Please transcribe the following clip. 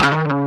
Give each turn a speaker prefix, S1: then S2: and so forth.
S1: Bye.